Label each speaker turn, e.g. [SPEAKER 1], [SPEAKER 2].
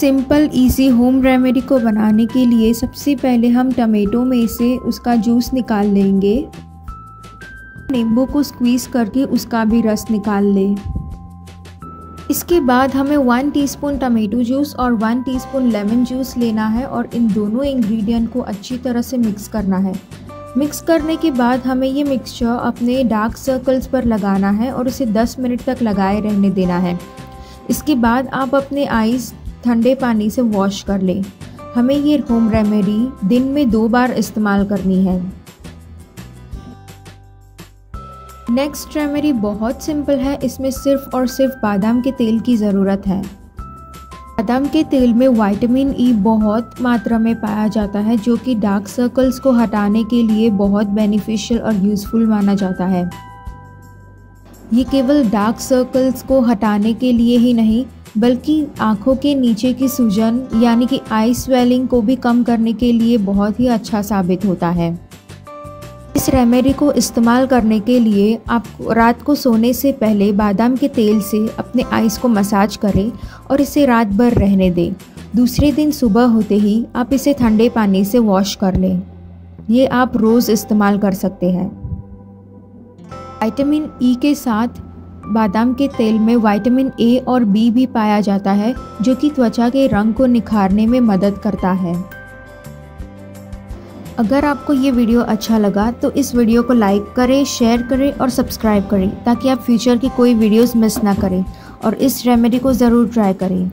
[SPEAKER 1] Simple easy home remedy को बनाने के लिए सबसे पहले हम टमेटो में से उसका जूस निकाल लेंगे। नींबू को स्क्वीज़ करके उसका भी रस निकाल लें। इसके बाद हमें वन टीस्पून टमेटो जूस और वन टीस्पून लेमन जूस लेना है और इन दोनों इंग्रेडिएंट को अच्छी तरह से मिक्स करना है। मिक्स करने के बाद हमें ये मिक्सचर अपने डार्क सर्कल्स पर लगाना है और उसे 10 मिनट तक लगाए रहने देना है। इसके बाद आप अपने आईज़ ठंडे पानी से वॉश कर लें। हमें ये होम रेमेडी दिन में दो बार इस्तेमाल करनी है। नेक्स्ट रेमेडी बहुत सिंपल है, इसमें सिर्फ़ और सिर्फ़ बादाम के तेल की ज़रूरत है। बादाम के तेल में विटामिन ई e बहुत मात्रा में पाया जाता है, जो कि डार्क सर्कल्स को हटाने के लिए बहुत बेनिफिशियल और यूज़फुल माना जाता है। ये केवल डार्क सर्कल्स को हटाने के लिए ही नहीं बल्कि आँखों के नीचे की सूजन, यानी कि आई स्वेलिंग को भी कम करने के लिए बहुत ही अच्छा साबित होता है। इस रेमेडी को इस्तेमाल करने के लिए आप रात को सोने से पहले बादाम के तेल से अपने आइस को मसाज करें और इसे रात भर रहने दें। दूसरे दिन सुबह होते ही आप इसे ठंडे पानी से वॉश कर लें। ये आप रोज़ इस्तेमाल कर सकते हैं। विटामिन ई e के साथ बादाम के तेल में विटामिन ए और बी भी पाया जाता है, जो कि त्वचा के रंग को निखारने में मदद करता है। अगर आपको ये वीडियो अच्छा लगा तो इस वीडियो को लाइक करें, शेयर करें और सब्सक्राइब करें, ताकि आप फ्यूचर की कोई वीडियोस मिस ना करें, और इस रेमेडी को ज़रूर ट्राई करें।